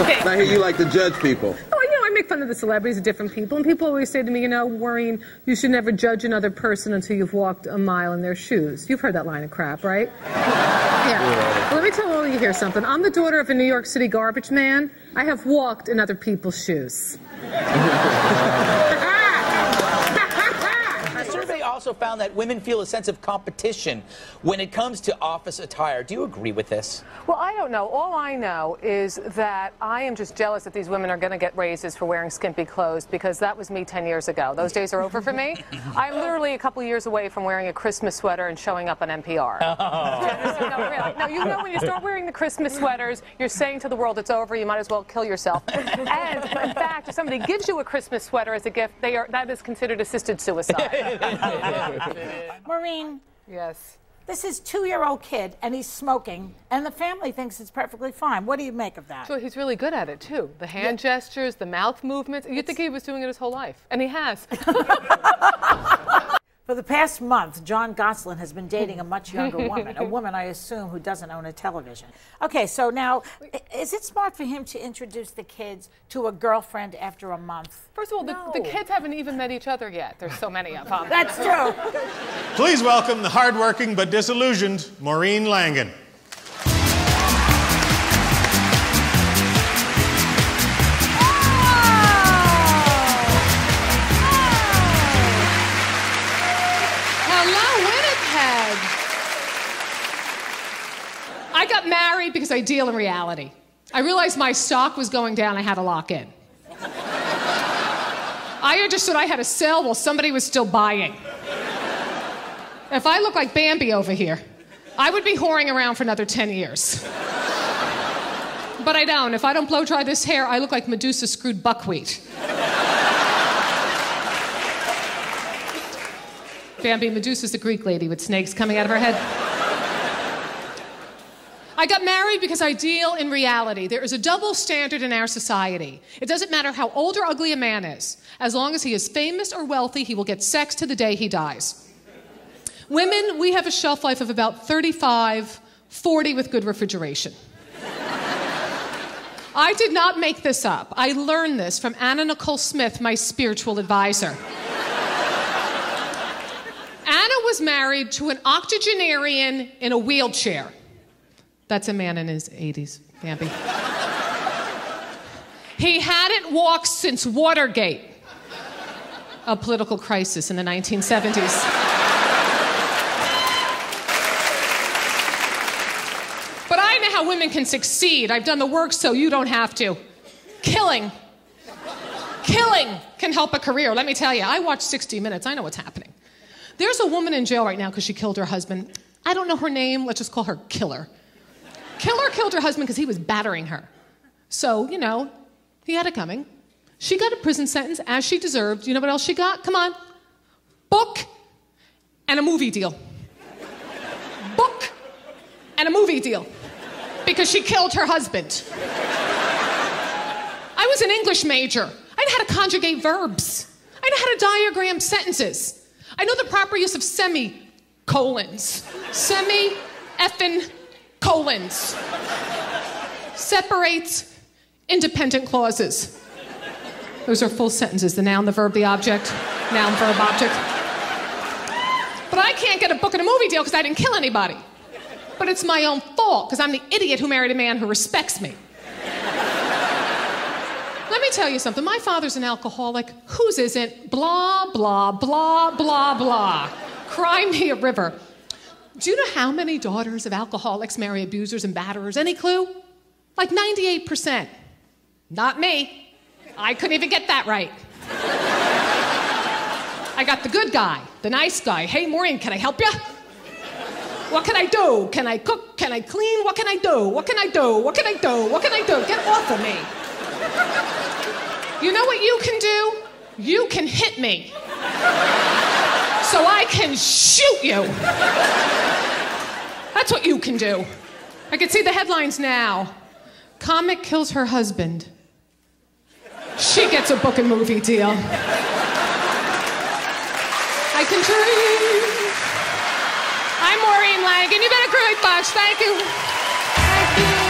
I hear you like to judge people. Oh, you know, I make fun of the celebrities of different people, and people always say to me, you know, Maureen, you should never judge another person until you've walked a mile in their shoes. You've heard that line of crap, right? Yeah. Well, let me tell all you here something. I'm the daughter of a New York City garbage man. I have walked in other people's shoes. A survey also found that women feel a sense of competition when it comes to office attire. Do you agree with this? Well, I don't know. All I know is that I am just jealous that these women are going to get raises for wearing skimpy clothes because that was me 10 years ago. Those days are over for me. I'm literally a couple years away from wearing a Christmas sweater and showing up on NPR. Oh. no, really. No, you know when you start wearing the Christmas sweaters, you're saying to the world it's over. You might as well kill yourself. And in fact, if somebody gives you a Christmas sweater as a gift, they are that is considered assisted suicide. Maureen, yes. this is two-year-old kid, and he's smoking, and the family thinks it's perfectly fine. What do you make of that? So he's really good at it too. The hand gestures, the mouth movements. You'd think he was doing it his whole life, and he has. For the past month, Jon Gosselin has been dating a much younger woman, a woman I assume who doesn't own a television. Okay, so now, is it smart for him to introduce the kids to a girlfriend after a month? First of all, the, the kids haven't even met each other yet. There's so many of them. That's true. Please welcome the hardworking but disillusioned Maureen Langan. I got married because I deal in reality. I realized my stock was going down, I had to lock in. I understood I had to sell while somebody was still buying. If I look like Bambi over here, I would be whoring around for another 10 years. But I don't. If I don't blow dry this hair, I look like Medusa screwed buckwheat. Bambi Medusa's a Greek lady with snakes coming out of her head. I got married because I deal in reality. There is a double standard in our society. It doesn't matter how old or ugly a man is. As long as he is famous or wealthy, he will get sex to the day he dies. Women, we have a shelf life of about 35, 40 with good refrigeration. I did not make this up. I learned this from Anna Nicole Smith, my spiritual advisor. Anna was married to an octogenarian in a wheelchair. That's a man in his 80s, Bambi. he hadn't walked since Watergate, a political crisis in the 1970s. But I know how women can succeed. I've done the work so you don't have to. Killing. Killing can help a career. Let me tell you, I watch 60 Minutes. I know what's happening. There's a woman in jail right now because she killed her husband. I don't know her name. Let's just call her Killer. Killer killed her husband because he was battering her. So, you know, he had it coming. She got a prison sentence as she deserved. You know what else she got? Come on. Book and a movie deal. Book and a movie deal because she killed her husband. I was an English major. I know how to conjugate verbs. I know how to diagram sentences. I know the proper use of semicolons. Semi effing colons. Separates independent clauses. Those are full sentences the noun, the verb, the object. Noun, verb, object. But I can't get a book and a movie deal because I didn't kill anybody. But it's my own fault because I'm the idiot who married a man who respects me. Let me tell you something. My father's an alcoholic. Whose isn't? Blah, blah, blah, blah, blah. Cry me a river. Do you know how many daughters of alcoholics marry abusers and batterers? Any clue? Like 98%. Not me. I couldn't even get that right. I got the good guy, the nice guy. Hey, Maureen, can I help you? What can I do? Can I cook? Can I clean? What can I do? What can I do? What can I do? What can I do? Get off of me. You know what you can do? You can hit me. So I can shoot you. That's what you can do. I can see the headlines now. Comic kills her husband. She gets a book and movie deal. I can dream. I'm Maureen Langan. You've been a great bunch. Thank you.